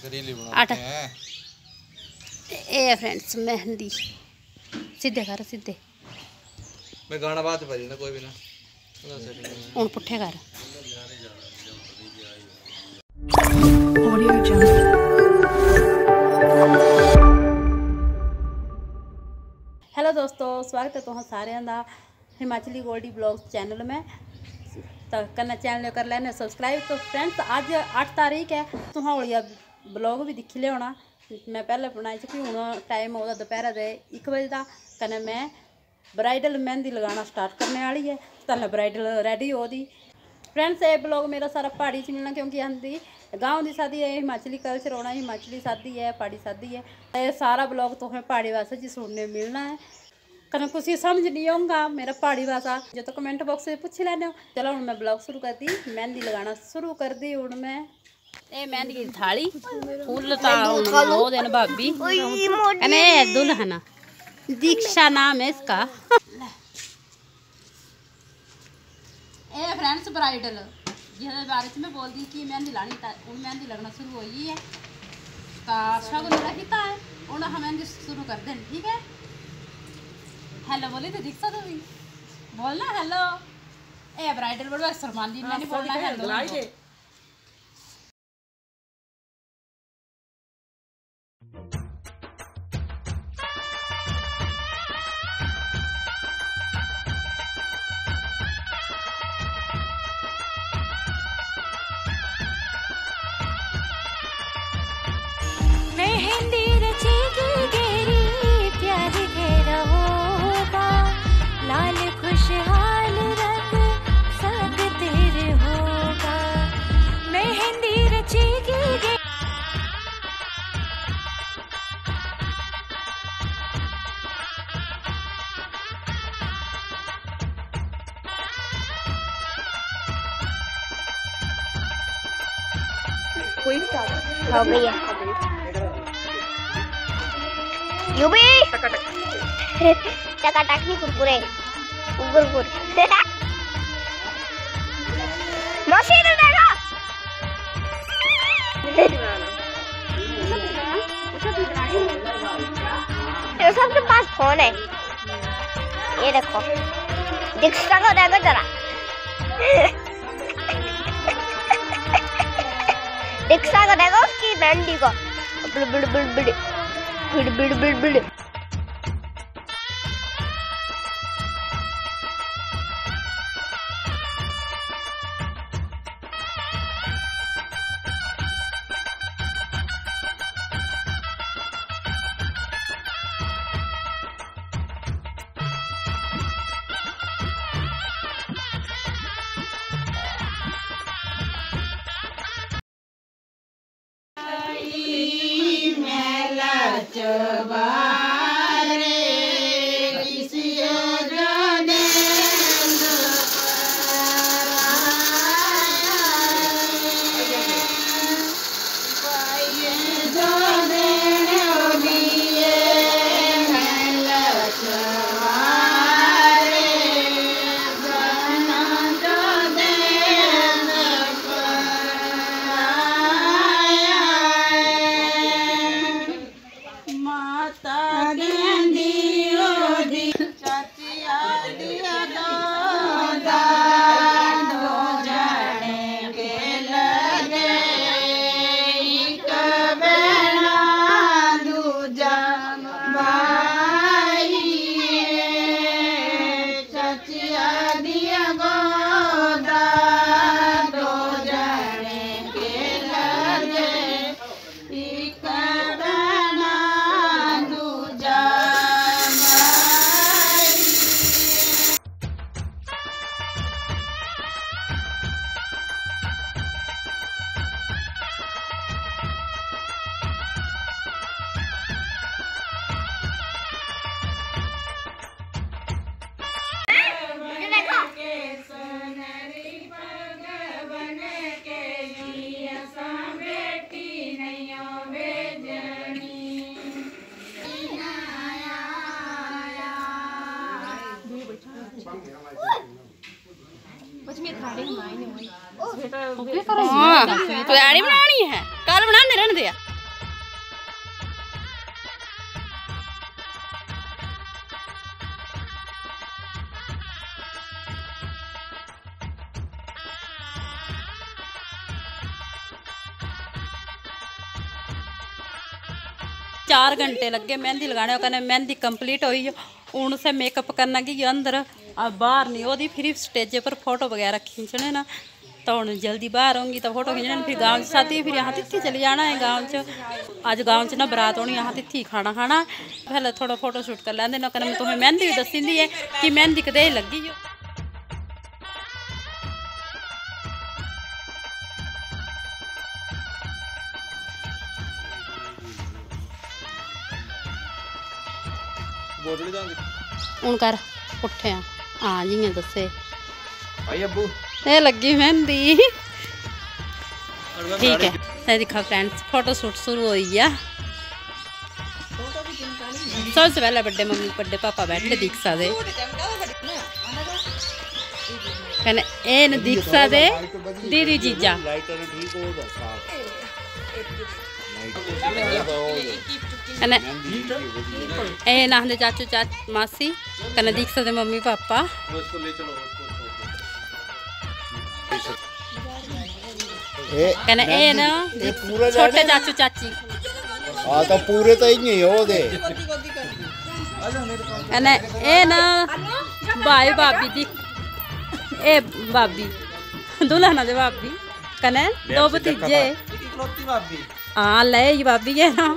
आटा। फ्रेंड्स मेहंदी। सीधे कर सीधे। मैं गाना भरी ना कोई भी ना। हूँ। पुट्ठे कर। हेलो दोस्तों स्वागत है तुम सारे का हिमाचली गोल्डी ब्लॉग चैनल में। तो करना चैनल कर लेने सब्सक्राइब। तो फ्रेंड्स आज अठ तारीख है तुम ब्लॉग भी दिक्खी लिया होना। मैं पहले बनाई चुकी फ्ही टाइम ओह्दा दोपहर के एक बजे का कने मैं ब्राइडल मेहंदी लगाना स्टार्ट करने वाली है तेल ब्राइडल रेडी हो दी। फ्रेंड्स ये ब्लॉग मेरा सारा पहाड़ी च मिलना क्योंकि आंदी गाँव की शादी है हिमाचली कल्चर होना, हिमाचली शादी है पहाड़ी शादी है यह सारा ब्लॉग तुखेंगे पहाड़ी भाषा जी सुनने मिलना है कने कुछ समझ नहीं आऊँगा मेरा पहाड़ी भाषा जो तो कमेंट बॉक्स में पूछ लैने चलो हूँ मैं ब्लॉग शुरू करती मेहंदी लगाना शुरू कर दी हूँ मैं। दीक्षा नाम है इसका फ्रेंड्स ब्राइडल जिसके बारे में बोल दी कि मेहंदी लानी हूँ मेहंदी लगना शुरू हो गई है तो शगुन किता है हूँ हम मेहंदी शुरू कर दें ठीक है हेलो बोली तो दीक्षा तुम बोलना हैलो ए ब्राइडल बड़ा शर्मानी मैंने बोलना हेलो कोई भी चाहता हो गई यूबी! टका टक नहीं, कुरकुरे। कुरकुर मौसी इधर देखो सबके पास फ़ोन है। ये देखो। दिख सका देखो जरा। दीक्षा को देखो उसकी बैंडी को। बिड़ बिड़ बिड़ बिड़ बिड़ बिड़ बिड़ बिड़ तैयारी बनानी है कल बनाने चार घंटे लगे, मेहंदी लगाने कहने, मेहंदी कंप्लीट हुई हूँ उनसे मेकअप करना कि अंदर बहार नहीं फिर स्टेजे पर फ़ोटो वगैरह खींचने ना तो हूँ जल्दी बाहर होगी तो फ़ोटो खींचने फिर गाँव साथी फिर यहाँ तिथी चली जाना है गाँव च। अज गाँव च ना बरात होनी यहाँ तिथी खाना खाना। फिर थोड़ा फ़ोटो शूट कर लेंगे ना कहीं तुम्हें मेहंदी भी दसी दी है कि मेहंदी कदे लगी हो हूँ कर उठे हैं हाँ जी मैं दसे। भाई ये लगी मेहंदी। ठीक है। ये दिखा फ्रेंड्स फ़ोटो शुरू हो गया। सबसे पहले बड़े मम्मी बड़े पापा बैठे दीक्षा दे कहने एन दीक्षा दे दीदी जीजा ए नाहने चाचू चाच मासी कने दिख सकते मम्मी पापा कने ए ना छोटे चाचू चाची हाँ तो पूरे तो ही हो दे कने ए ना भाई भाभी दी ए भाभी दुल्हन दे भाभी कने दो भतीजे भाभी ਭਾਬੀ हाँ ले ये भाभी है ना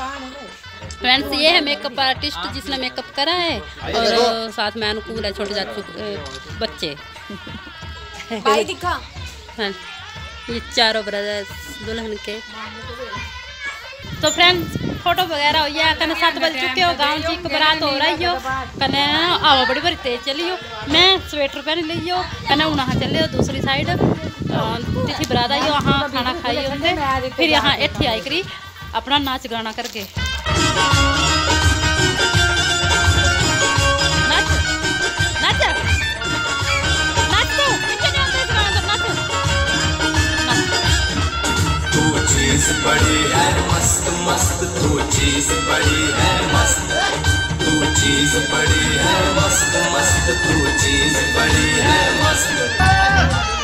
फ्रेंड्स ये है मेकअप आर्टिस्ट जिसने मेकअप करा है और साथ में अनुकूल है छोटे अ, बच्चे। भाई दिखा। हाँ, ये चारों ब्रदर्स दुल्हन के। तो फ्रेंड फ़ोटो वगैरह हो गया कने सात बज चुके हो, गाँव जी बारात हो रही हो। कने हवा बड़ी बड़ी तेज चली हो। मैं स्वेटर पहन ली हो कने वहाँ चले हो दूसरी साइड तिथि बरात आई हो वहाँ खाना खाई होंगे फिर यहाँ एठी आई करी अपना नाच गाना करके। चीज़ बड़ी है, मस्त मस्त तू चीज़ बड़ी है, मस्त। तू चीज़ बड़ी है, मस्त मस्त तू चीज़ बड़ी है, मस्त।